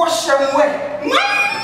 wash them away.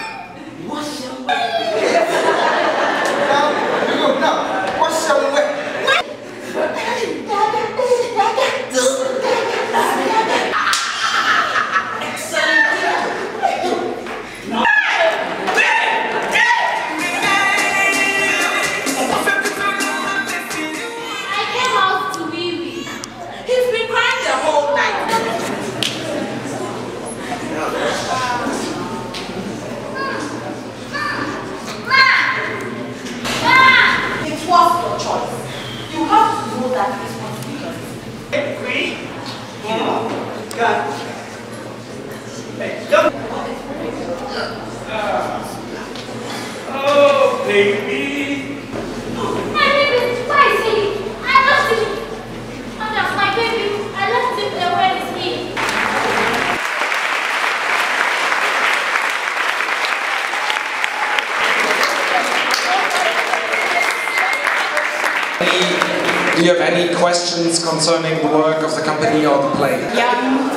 Do you have any questions concerning the work of the company or the play? young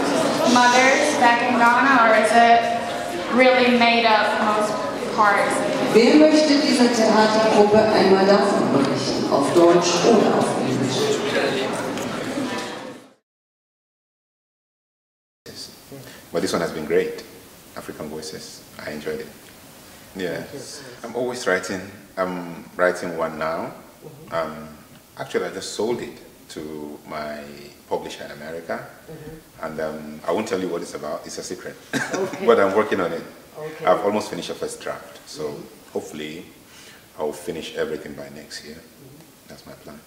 mothers back in Ghana, or is it really made up most parts? Wer möchte dieser Theatergruppe einmal davon berichten? Auf Deutsch oder auf Englisch? But this one has been great. African Voices. I enjoyed it. Yeah. I'm always writing. I'm writing one now. Um, actually, I just sold it to my publisher in America. And um, I won't tell you what it's about. It's a secret. but I'm working on it. I've almost finished the first draft. So hopefully, I'll finish everything by next year. That's my plan.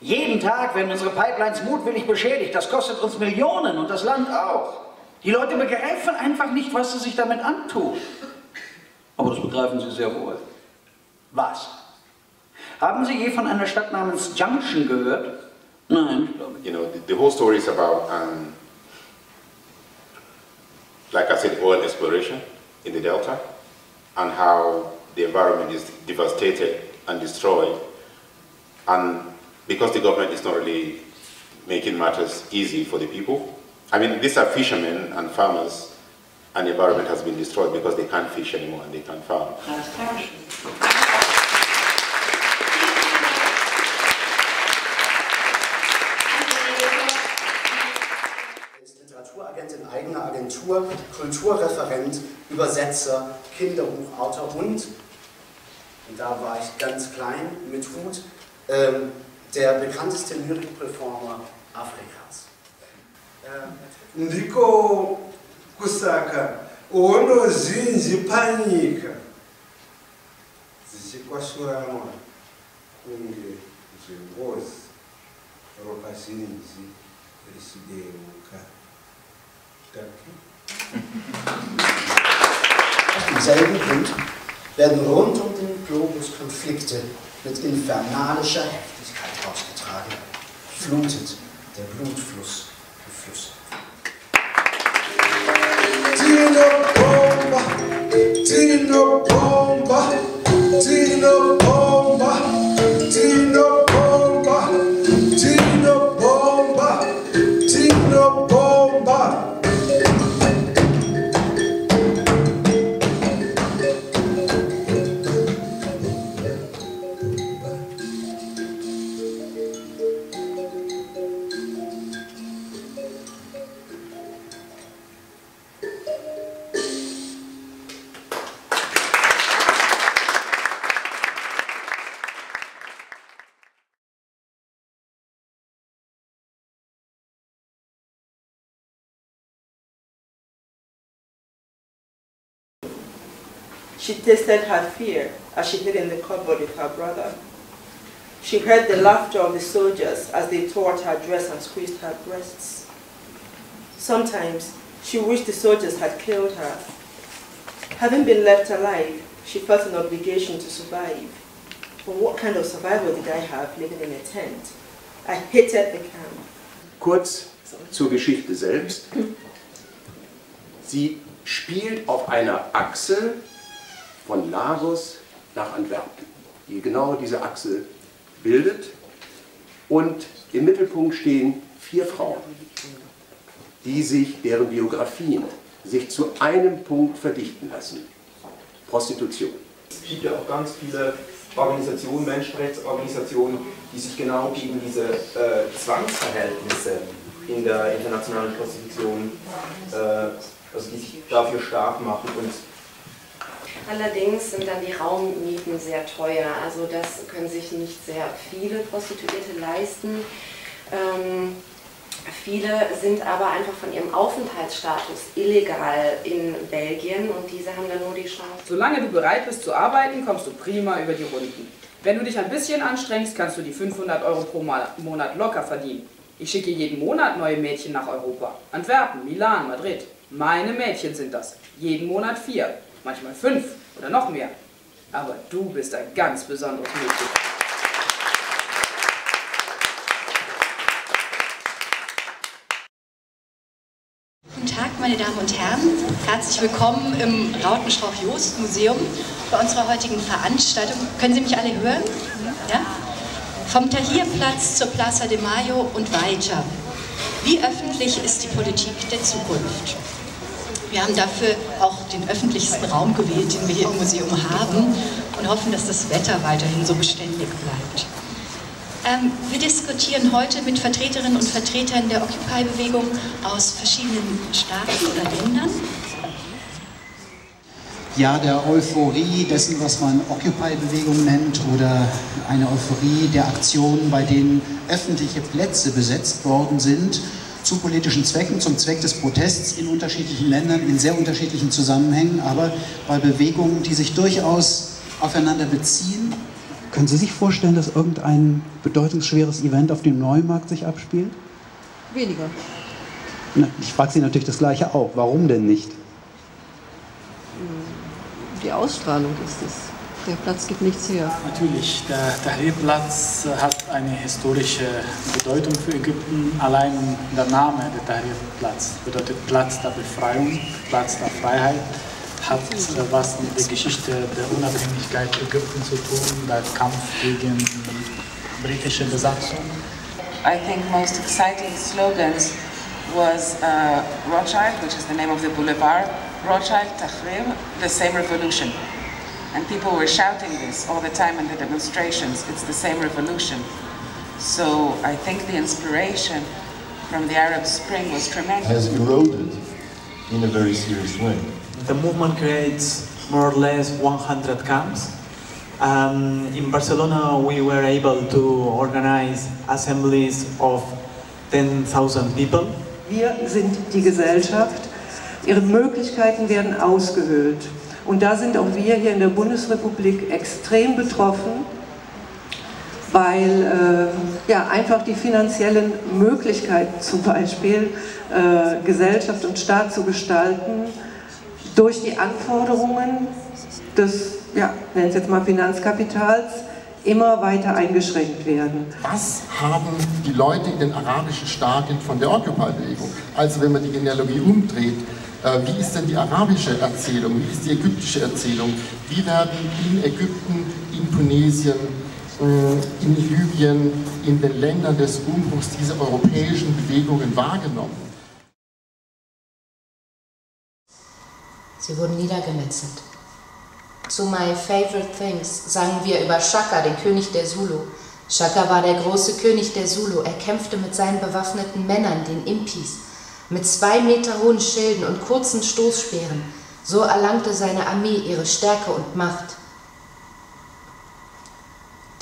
Jeden Tag werden unsere Pipelines mutwillig beschädigt. Das kostet uns Millionen und das Land auch. Die Leute begreifen einfach nicht, was sie sich damit antun. Aber das begreifen sie sehr wohl. Was? Haben Sie je von einer Stadt namens Junction gehört? Nein, ich glaube nicht. you know, the, the whole story is about, um, like I said, oil exploration in the Delta and how the environment is devastated and destroyed. And because the government is not really making matters easy for the people, I mean, these are fishermen and farmers, and the environment has been destroyed because they can't fish anymore and they can't farm. Eigener Agentur, Kulturreferent, Übersetzer, Kinderbuchautor und, und da war ich ganz klein mit Hut, ähm, der bekannteste Lyrikperformer Afrikas. ndiko kusaka. Ono zhinji panyika dzichikwashuranwa kunge zvengozi ropa zhinji richideuka Aus demselben Grund werden rund um den Globus Konflikte mit infernalischer Heftigkeit ausgetragen. Flutet der Blutfluss die Flüsse. She tasted her fear as she hid in the cupboard with her brother. She heard the laughter of the soldiers as they tore at her dress and squeezed her breasts. Sometimes she wished the soldiers had killed her. Having been left alive, she felt an obligation to survive. But what kind of survival did I have living in a tent? I hated the camp. Kurz zur Geschichte selbst. Sie spielt auf einer Achse von Lagos nach Antwerpen, die genau diese Achse bildet. Und im Mittelpunkt stehen vier Frauen, die sich, deren Biografien sich zu einem Punkt verdichten lassen. Prostitution. Es gibt ja auch ganz viele Organisationen, Menschenrechtsorganisationen, die sich genau gegen diese äh, Zwangsverhältnisse in der internationalen Prostitution, äh, also die sich dafür stark machen und Allerdings sind dann die Raummieten sehr teuer. Also das können sich nicht sehr viele Prostituierte leisten. Ähm, viele sind aber einfach von ihrem Aufenthaltsstatus illegal in Belgien und diese haben dann nur die Chance. Solange du bereit bist zu arbeiten, kommst du prima über die Runden. Wenn du dich ein bisschen anstrengst, kannst du die 500 Euro pro Monat locker verdienen. Ich schicke jeden Monat neue Mädchen nach Europa. Antwerpen, Milan, Madrid. Meine Mädchen sind das. Jeden Monat vier, manchmal fünf oder noch mehr. Aber du bist ein ganz besonderes Mädchen. Guten Tag, meine Damen und Herren. Herzlich willkommen im Rautenstrauch-Jost-Museum bei unserer heutigen Veranstaltung. Können Sie mich alle hören? Ja? Vom Tahrirplatz zur Plaza de Mayo und weiter. Wie öffentlich ist die Politik der Zukunft? Wir haben dafür auch den öffentlichsten Raum gewählt, den wir hier im Museum haben und hoffen, dass das Wetter weiterhin so beständig bleibt. Ähm, wir diskutieren heute mit Vertreterinnen und Vertretern der Occupy-Bewegung aus verschiedenen Staaten oder Ländern. Ja, der Euphorie dessen, was man Occupy-Bewegung nennt oder eine Euphorie der Aktionen, bei denen öffentliche Plätze besetzt worden sind, zu politischen Zwecken, zum Zweck des Protests in unterschiedlichen Ländern, in sehr unterschiedlichen Zusammenhängen, aber bei Bewegungen, die sich durchaus aufeinander beziehen. Können Sie sich vorstellen, dass irgendein bedeutungsschweres Event auf dem Neumarkt sich abspielt? Weniger. Na, ich frage Sie natürlich das Gleiche auch. Warum denn nicht? Die Ausstrahlung ist es. Der Platz gibt nichts her. Natürlich, der Tahrir-Platz hat eine historische Bedeutung für Ägypten. Allein der Name der Tahrir-Platz bedeutet Platz der Befreiung, Platz der Freiheit, hat was mit der Geschichte der Unabhängigkeit Ägyptens zu tun, der Kampf gegen britische Besatzung. I think most exciting slogans was uh, Rothschild, which is the name of the boulevard, Rothschild, Tahrir, the same revolution. And people were shouting this all the time in the demonstrations, it's the same revolution. So I think the inspiration from the Arab Spring was tremendous. has eroded in a very serious way. The movement creates more or less 100 camps. Um, in Barcelona, we were able to organize assemblies of 10,000 people. Wir sind die Gesellschaft. Ihre Möglichkeiten werden ausgehöhlt. Und da sind auch wir hier in der Bundesrepublik extrem betroffen, weil äh, ja, einfach die finanziellen Möglichkeiten zum Beispiel äh, Gesellschaft und Staat zu gestalten durch die Anforderungen des, ja, nennen es jetzt mal Finanzkapitals, immer weiter eingeschränkt werden. Was haben die Leute in den arabischen Staaten von der Occupy-Bewegung? Also wenn man die Genealogie umdreht, äh, wie ist denn die arabische Erzählung, wie ist die ägyptische Erzählung? Wie werden in Ägypten, in Tunesien, in Libyen, in den Ländern des Umbruchs diese europäischen Bewegungen wahrgenommen? Sie wurden niedergemetzelt. Zu My Favorite Things sangen wir über Shaka, den König der Zulu. Shaka war der große König der Zulu. Er kämpfte mit seinen bewaffneten Männern, den Impis, mit zwei Meter hohen Schilden und kurzen Stoßspeeren. So erlangte seine Armee ihre Stärke und Macht.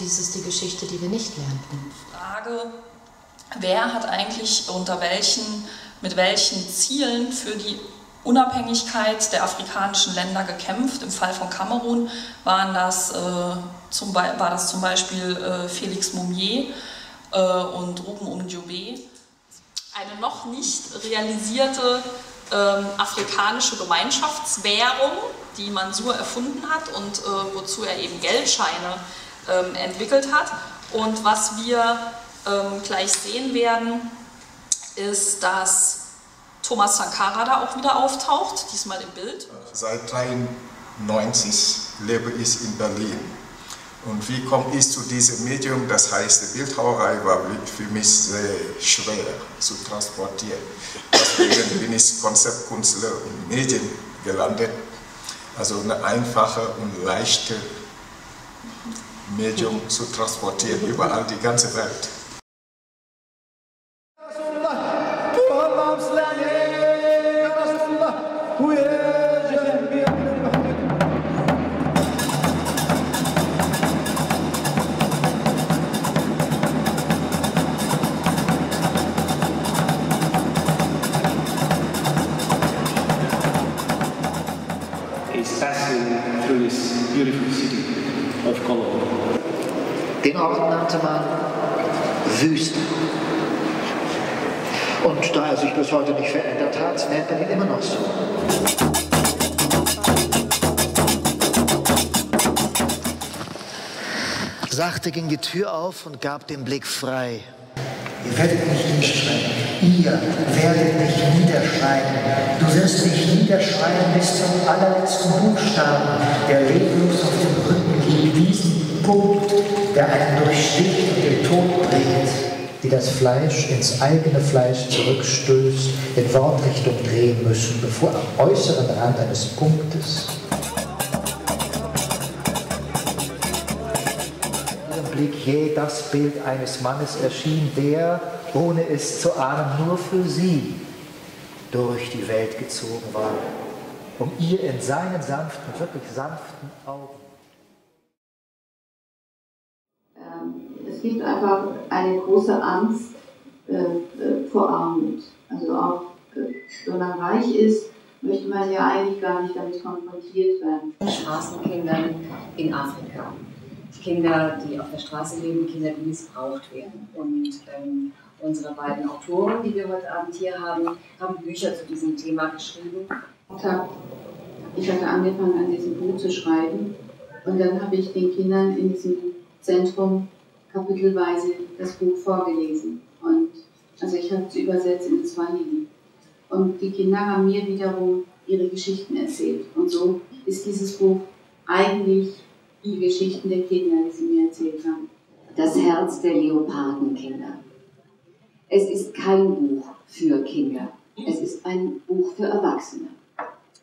Dies ist die Geschichte, die wir nicht lernten. Frage, wer hat eigentlich unter welchen, mit welchen Zielen für die Unabhängigkeit der afrikanischen Länder gekämpft. Im Fall von Kamerun waren das, äh, zum, war das zum Beispiel äh, Felix Moumier äh, und Ruben Umdjobe. Eine noch nicht realisierte ähm, afrikanische Gemeinschaftswährung, die Mansur erfunden hat und äh, wozu er eben Geldscheine ähm, entwickelt hat. Und was wir ähm, gleich sehen werden, ist, dass Thomas Sankara da auch wieder auftaucht, diesmal im Bild. Seit 1993 lebe ich in Berlin. Und wie komme ich zu diesem Medium? Das heißt, Bildhauerei war für mich sehr schwer zu transportieren. Deswegen bin ich Konzeptkünstler und Medien gelandet. Also eine einfache und leichte Medium zu transportieren, überall die ganze Welt. Nannte man Wüste. Und da er sich bis heute nicht verändert hat, nennt man ihn immer noch so. Sachte ging die Tür auf und gab den Blick frei. Ihr werdet mich niederschreiben. Ihr werdet mich niederschreiben. Du wirst mich niederschreiben bis zum allerletzten Buchstaben, der leblos auf dem Rücken liegt. Diesen Punkt, der einen durchsticht und den Tod bringt. Die das Fleisch ins eigene Fleisch zurückstößt, in Wortrichtung drehen müssen, bevor am äußeren Rand eines Punktes Blick je das Bild eines Mannes erschien, der, ohne es zu ahnen, nur für sie durch die Welt gezogen war, um ihr in seinen sanften, wirklich sanften Augen. Gibt einfach eine große Angst äh, äh, vor Armut. Also auch äh, wenn man reich ist, möchte man ja eigentlich gar nicht damit konfrontiert werden. Straßenkindern in Afrika. Kinder, die auf der Straße leben, Kinder, die missbraucht werden. Und ähm, unsere beiden Autoren, die wir heute Abend hier haben, haben Bücher zu diesem Thema geschrieben. Ich hatte angefangen, an diesem Buch zu schreiben und dann habe ich den Kindern in diesem Zentrum kapitelweise das Buch vorgelesen. Und also ich habe es übersetzt in Swahili. Und die Kinder haben mir wiederum ihre Geschichten erzählt. Und so ist dieses Buch eigentlich die Geschichten der Kinder, die sie mir erzählt haben. Das Herz der Leopardenkinder. Es ist kein Buch für Kinder. Es ist ein Buch für Erwachsene.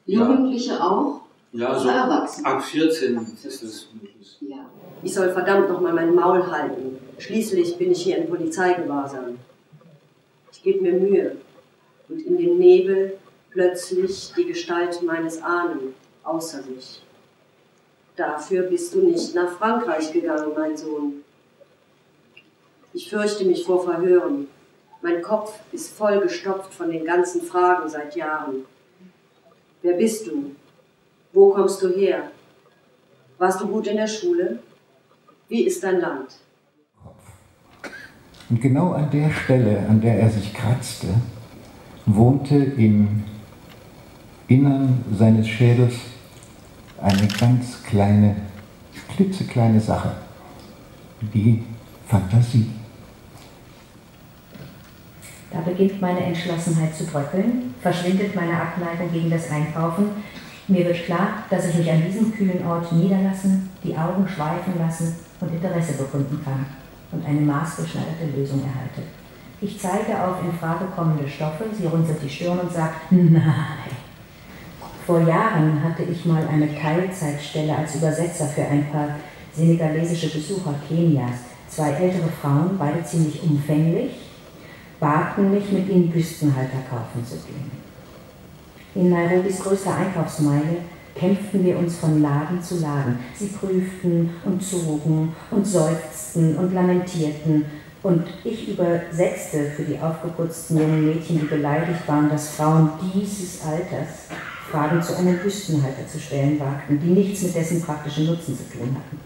Jugendliche auch. Ja, so Erwachsene. ab 14 ist es möglich. Ja. Ich soll verdammt nochmal mein Maul halten. Schließlich bin ich hier in Polizeigewahrsam. Ich gebe mir Mühe. Und in dem Nebel plötzlich die Gestalt meines Ahnen außer sich. Dafür bist du nicht nach Frankreich gegangen, mein Sohn. Ich fürchte mich vor Verhören. Mein Kopf ist vollgestopft von den ganzen Fragen seit Jahren. Wer bist du? Wo kommst du her? Warst du gut in der Schule? Wie ist dein Land? Und genau an der Stelle, an der er sich kratzte, wohnte im Innern seines Schädels eine ganz kleine, klitzekleine Sache, die Fantasie. Da beginnt meine Entschlossenheit zu bröckeln, verschwindet meine Abneigung gegen das Einkaufen. Mir wird klar, dass ich mich an diesem kühlen Ort niederlassen, die Augen schweifen lassen und Interesse bekunden kann und eine maßgeschneiderte Lösung erhalte. Ich zeige auf in Frage kommende Stoffe, sie runzelt die Stirn und sagt, nein, vor Jahren hatte ich mal eine Teilzeitstelle als Übersetzer für ein paar senegalesische Besucher Kenias. Zwei ältere Frauen, beide ziemlich umfänglich, baten mich, mit ihnen Büstenhalter kaufen zu gehen. In Nairobis größter Einkaufsmeile kämpften wir uns von Laden zu Laden. Sie prüften und zogen und seufzten und lamentierten. Und ich übersetzte für die aufgeputzten jungen Mädchen, die beleidigt waren, dass Frauen dieses Alters Fragen zu einem Büstenhalter zu stellen wagten, die nichts mit dessen praktischen Nutzen zu tun hatten.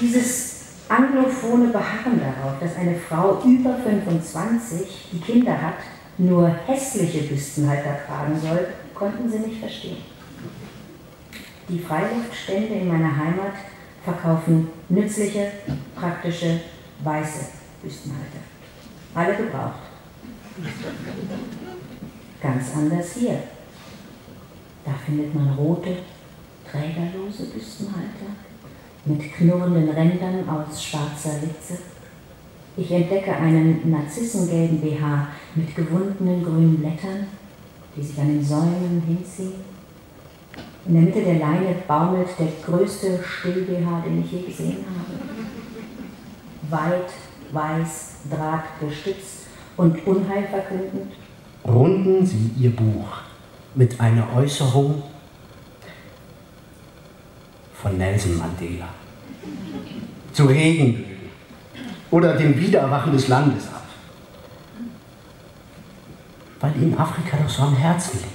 Dieses anglophone Beharren darauf, dass eine Frau über 25, die Kinder hat, nur hässliche Büstenhalter tragen soll, konnten sie nicht verstehen. Die Freiluftstände in meiner Heimat verkaufen nützliche, praktische, weiße Büstenhalter. Alle gebraucht. Ganz anders hier. Da findet man rote, trägerlose Büstenhalter mit knurrenden Rändern aus schwarzer Litze. Ich entdecke einen narzissengelben BH mit gewundenen grünen Blättern, die sich an den Säulen hinziehen. In der Mitte der Leine baumelt der größte Still-BH, den ich je gesehen habe. Weit, weiß, drahtgestützt und unheilverkündend. Runden Sie Ihr Buch mit einer Äußerung von Nelson Mandela zu Regenbögen oder dem Wiedererwachen des Landes ab, weil ihnen Afrika doch so am Herzen liegt.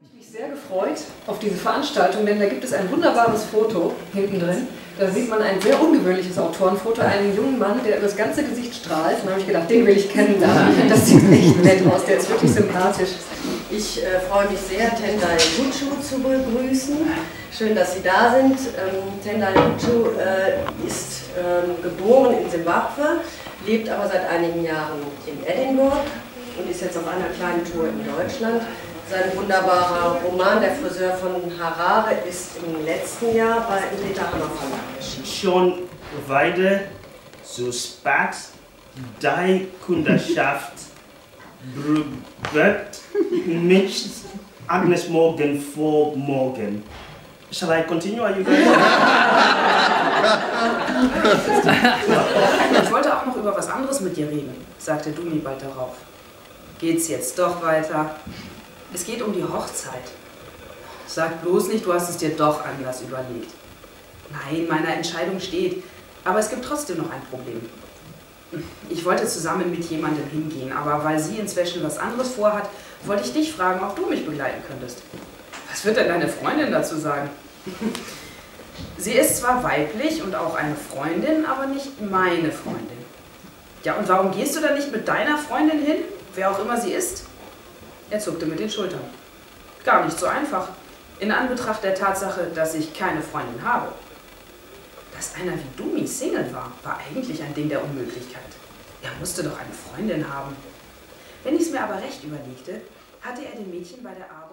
Ich mich sehr gefreut auf diese Veranstaltung, denn da gibt es ein wunderbares Foto hinten drin Da sieht man ein sehr ungewöhnliches Autorenfoto, einen jungen Mann, der über das ganze Gesicht strahlt. Da habe ich gedacht, den will ich kennenlernen. Das sieht echt nett aus, der ist wirklich sympathisch. Ich äh, freue mich sehr, Tendai Luchu zu begrüßen. Schön, dass Sie da sind. Ähm, Tendai Luchu äh, ist ähm, geboren in Simbabwe, lebt aber seit einigen Jahren in Edinburgh und ist jetzt auf einer kleinen Tour in Deutschland. Sein wunderbarer Roman Der Friseur von Harare ist im letzten Jahr bei Peter Hammer Verlag erschienen. Schon weiter so spat die Kundschaft wird nicht Agnes Morgan vor morgen. Shall I continue? Are you? Ich wollte auch noch über was anderes mit dir reden, sagte Dumi bald darauf. Geht's jetzt doch weiter? Es geht um die Hochzeit. Sag bloß nicht, du hast es dir doch anders überlegt. Nein, meine Entscheidung steht, aber es gibt trotzdem noch ein Problem. Ich wollte zusammen mit jemandem hingehen, aber weil sie inzwischen was anderes vorhat, wollte ich dich fragen, ob du mich begleiten könntest. Was wird denn deine Freundin dazu sagen? Sie ist zwar weiblich und auch eine Freundin, aber nicht meine Freundin. Ja, und warum gehst du da nicht mit deiner Freundin hin, wer auch immer sie ist? Er zuckte mit den Schultern. Gar nicht so einfach, in Anbetracht der Tatsache, dass ich keine Freundin habe. Dass einer wie Dumi Single war, war eigentlich ein Ding der Unmöglichkeit. Er musste doch eine Freundin haben. Wenn ich es mir aber recht überlegte, hatte er dem Mädchen bei der Arbeit...